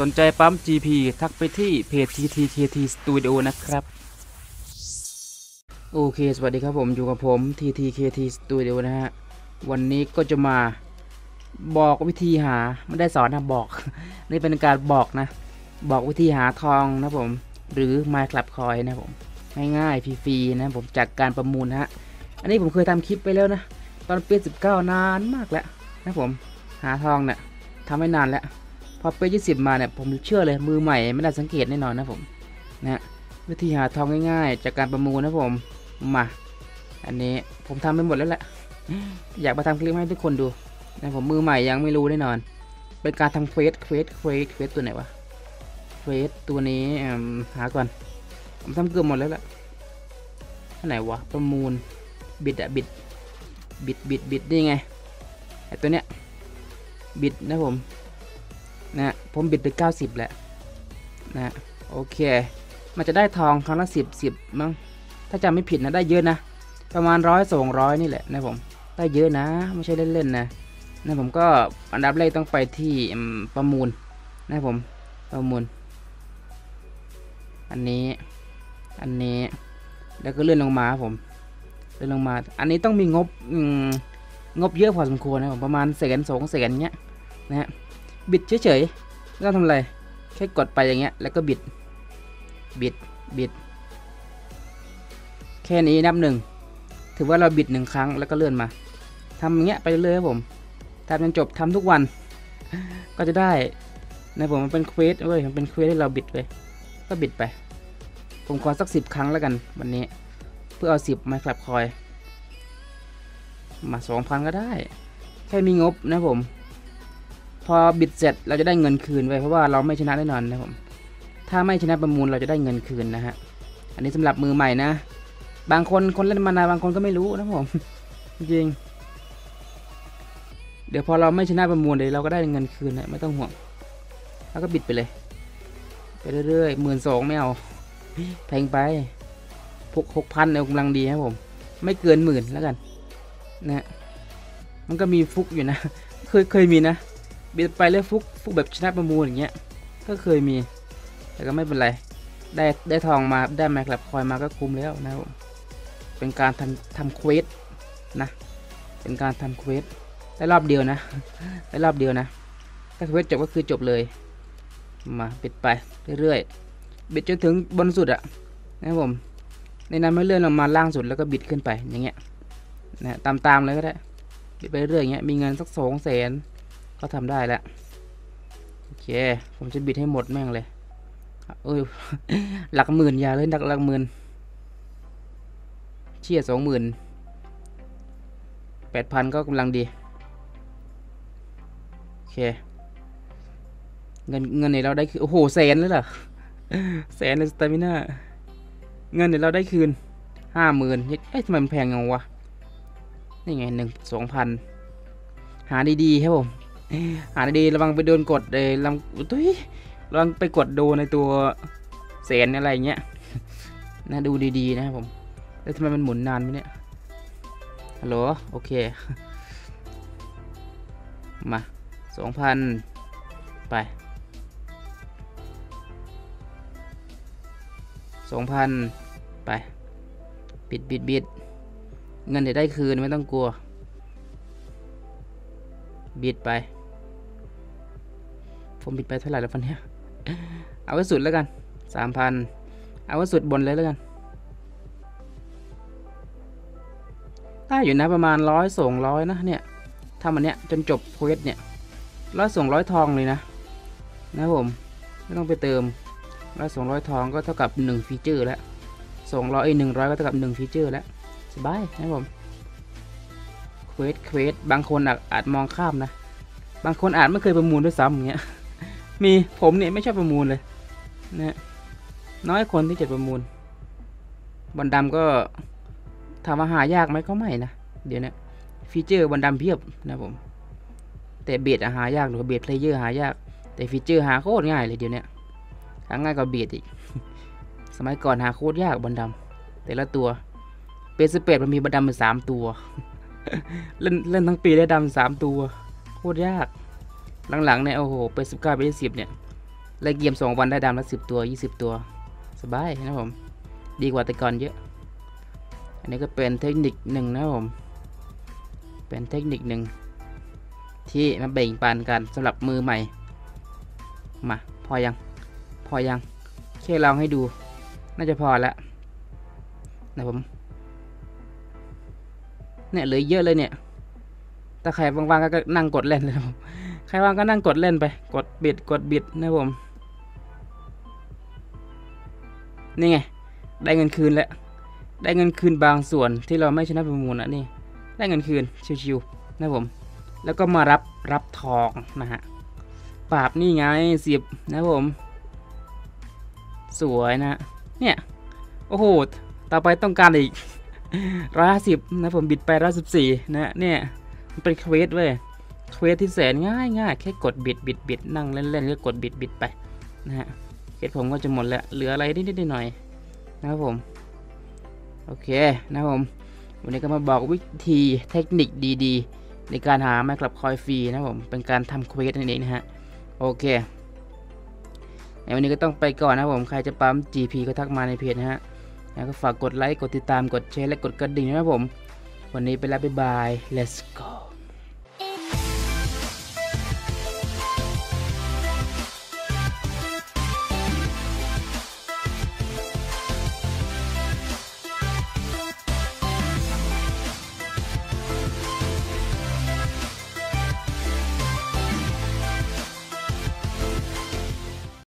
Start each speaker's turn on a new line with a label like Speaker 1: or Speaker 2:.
Speaker 1: สนใจปั๊ม GP ทักไปที่เพจ TTKT Studio นะครับ โอเค สวัสดีครับผมอยู่กับผม TTKT Studio นะฮะ วันนี้ก็จะมาบอกวิธีหา ไม่ได้สอนนะบอก นี่เป็นการบอกนะ บอกวิธีหาทองนะผม หรือ Minecraft Coin นะผม ง่ายๆฟรีๆนะผมจากการประมูลฮะ อันนี้ผมเคยทำคลิปไปแล้วนะ ตอนปี19 นานมากแล้วนะผม หาทองเนี่ยทำมานานแล้ว พอ PES 20มาเนี่ยผมเชื่อเลยมือใหม่ไม่ได้สังเกตแน่นอนนะผมนะฮะวิธีหาทองง่ายๆ จากการประมูลนะผมมาอันนี้ผมทำไปหมดแล้วแหละอยากมาทำคลิปให้ทุกคนดูนะผมมือใหม่ยังไม่รู้แน่นอน เป็นการทำ quest quest quest quest ตัวไหนวะ quest ตัวนี้หาก่อนผมทำเกือบหมดแล้วล่ะอันไหนวะประมูลบิดอะบิดบิดบิดบิดนี่ไงไอตัวเนี้ยบิดนะผม นะผมบิดไป 90แล้วนะโอเค มันจะได้ทองครั้งละสิบสิบมั้ง ถ้าจำไม่ผิดนะได้เยอะนะ ประมาณร้อยสองร้อยนี่แหละนะผม ได้เยอะนะ ไม่ใช่เล่นๆนะนะผมก็อันดับแรกต้องไปที่ประมูลนะผมประมูล อันนี้อันนี้แล้วก็เลื่อนลงมาครับผมเลื่อนลงมา อันนี้ต้องมีงบงบเยอะพอสมควรนะผมประมาณแสนสองแสนเงี้ยนะฮะ บิดเฉยๆ ไม่ต้องทำอะไร แค่กดไปอย่างเงี้ย แล้วก็บิด บิด บิด แค่นี้นับหนึ่ง ถือว่าเราบิดหนึ่งครั้งแล้วก็เลื่อนมา ทำอย่างเงี้ยไปเรื่อยครับผมทำจนจบทำทุกวัน ก็จะได้นะผมมันเป็น quest เว้ย มันเป็น quest ที่เรา bid เลย ก็ bid ไป ผมขอสักสิบครั้งแล้วกันวันนี้ เพื่อเอาสิบ myClub coin มาสองพันก็ได้ แค่มีงบนะผม พอ bid เสร็จเราจะได้เงินคืนไว้เพราะว่าเราไม่ชนะแน่นอนนะผมถ้าไม่ชนะประมูลเราจะได้เงินคืนนะฮะอันนี้สำหรับมือใหม่นะ บางคนคนเล่นมานานบางคนก็ไม่รู้นะผมจริง เดี๋ยวพอเราไม่ชนะประมูลเดี๋ยวเราก็ได้เงินคืนนะไม่ต้องห่วงแล้วก็บิดไปเลย ไปเรื่อยๆหมื่นสองไม่เอาแพงไปพกหกพันเนี่ยกำลังดีครับผม ไม่เกินหมื่นแล้วกัน นะฮะมันก็มีฟุกอยู่นะ เคยเคยมีนะ บิดไปแล้วฟุกฟุกแบบชนะประมูลอย่างเงี้ย ก็เคยมี แต่ก็ไม่เป็นไร ได้ได้ทองมาได้แมกลับคอยมาก็คุ้มแล้วนะครับผมเป็นการทำทำ quest นะ เป็นการทำ quest ได้รอบเดียวนะ ได้รอบเดียวนะ ถ้า quest จบก็คือจบเลย มา bid ไปเรื่อยๆ bid จนถึงบนสุดอะนะครับผม ในนั้นไม่เลื่อนลงมาล่างสุดแล้วก็ bid ขึ้นไปอย่างเงี้ยนะตามๆเลยก็ได้ bid ไปเรื่อยอย่างเงี้ย มีเงินสักสองแสน ก็ทำได้แล้ว โอเค ผมจะ bid ให้หมดแม่งเลยเอ้ยหลักหมื่นอย่าเลยหลักหลักหมื่นเชี่ยสองหมื่นแปดพันก็กำลังดี โอเค เงินเงินเนี่ยเราได้คือ โอ้โหแสนเลยเหรอแสนในสตามิน่าเงินเนี่ยเราได้คืนห้าหมื่นเอ๊ะทำไมมันแพงจังวะ นี่ไงหนึ่งสองพันหาดีๆครับผม หาดีระวังไปโดนกดเลยลำตุ้ยระวังไปกดโดนในตัวแสนอะไรเงี้ยนะดูดีๆ นะครับผมแล้วทำไมมันหมุนนานไหมเนี่ยฮัลโหลโอเค มาสองพันไปสองพันไป บิดบิดบิดเงินเดี๋ยวได้คืนไม่ต้องกลัว bid ไป ผม bid ไปเท่าไหร่แล้วพันเนี้ยเอาไว้สุดแล้วกันสามพันเอาไว้สุดบนเลยแล้วกันได้อยู่นะประมาณร้อยสองร้อยนะเนี่ยทำอันเนี้ยจนจบ quest เนี่ยร้อยสองร้อยทองเลยนะ นะผมไม่ต้องไปเติมร้อยสองร้อยทองก็เท่ากับหนึ่ง feature แล้วสองร้อยหนึ่งร้อยก็เท่ากับหนึ่ง feature แล้วสบายนะผม quest quest บางคนอาจอาจมองข้ามนะ บางคนอาจไม่เคยประมูลด้วยซ้ำอย่างเงี้ย มีผมเนี่ยไม่ชอบประมูลเลยนะน้อยคนที่จะประมูล บอลดำก็ถามว่าหายากไหมก็ไม่นะ เดี๋ยวนี้ feature บอลดำเพียบนะผม แต่ base อะหายากหรือ base player หายาก แต่ feature หาโคตรง่ายเลยเดี๋ยวนี้หาง่ายกว่า base อีก สมัยก่อนหาโคตรยากบอลดำแต่ละตัวเปสเปดมันมีบอลดำเป็นสามตัว เล่นเล่นทั้งปีได้ดำสามตัว โคตรยาก หลังๆเนี่ยโอ้โหเปสิบเก้าเปสิบเนี่ยเล่เกมสองวันได้ดำละสิบตัวยี่สิบตัว สบายนะผมดีกว่าแต่ก่อนเยอะ อันนี้ก็เป็นเทคนิคหนึ่งนะผม เป็นเทคนิคหนึ่งที่มาแบ่งปันกันสำหรับมือใหม่ มาพอยัง พอยังแค่ลองให้ดู น่าจะพอแล้วนะผมเนี่ยเหลือเยอะเลยเนี่ย ถ้าใครว่างๆก็นั่งกดเล่นเลยผม ใครว่างก็นั่งกดเล่นไป กดบิดกดบิดนะผม นี่ไง ได้เงินคืนแล้ว ได้เงินคืนบางส่วนที่เราไม่ชนะประมูลนะนี่ ได้เงินคืนชิวๆนะผม แล้วก็มารับรับทองนะฮะ ปราบนี่ไงสิบนะผม สวยนะ เนี่ย โอ้โห ต่อไปต้องการอีกร้อยห้าสิบนะผม bid ไปร้อยสิบสี่นะเนี่ย มันเป็น quest เว้ย quest ที่แสนง่ายง่ายแค่กด bid bid bid นั่งเล่นเล่นก็กด bid bid ไปนะฮะ quest ผมก็จะหมดแล้วเหลืออะไรนิดๆหน่อยๆนะครับผมโอเคนะครับผมวันนี้ก็มาบอกวิธีเทคนิคดีๆ ในการหา myClub coin ฟรีนะครับผมเป็นการทำ quest นั่นเองนะฮะโอเคในวันนี้ก็ต้องไปก่อนนะครับผมใครจะปั๊ม GP ก็ทักมาในเพจนะฮะแล้วก็ฝากกดไลค์กดติดตามกดแชร์และกดกระดิ่งนะครับผม วันนี้ไปแล้วบ๊ายบาย let's go